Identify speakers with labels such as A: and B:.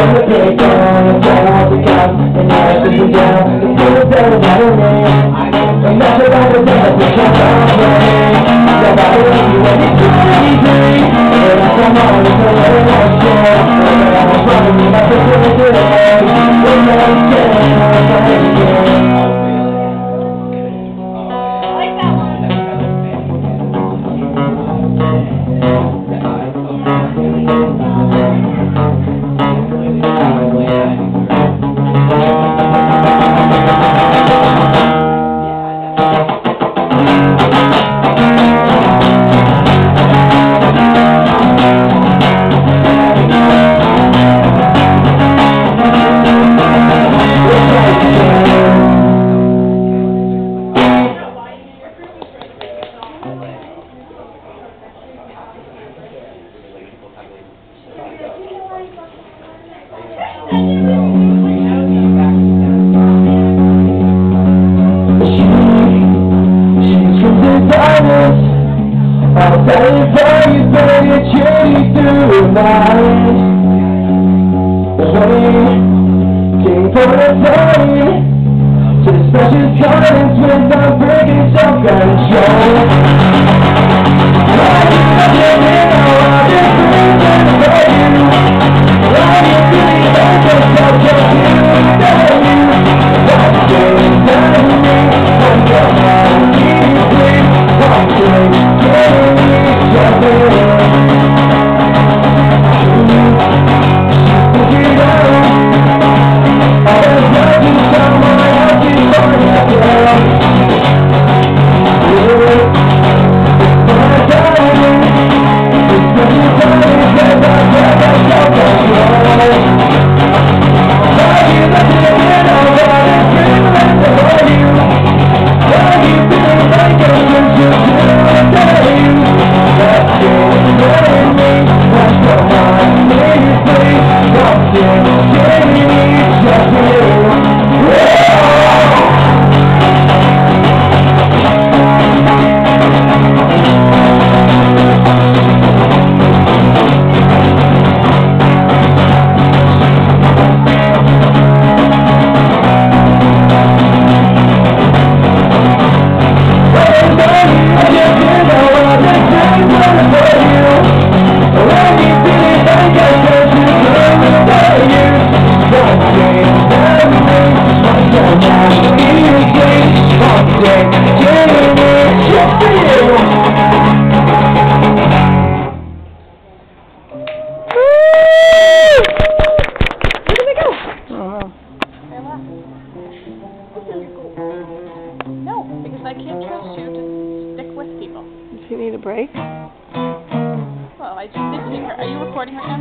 A: I'll tell you how you better cheat through the night Wait, came for the time To special times I'm breaking some
B: No, because I can't trust you to stick with people.
C: If you need a break.
B: Well, I just did see her. Are you recording her now?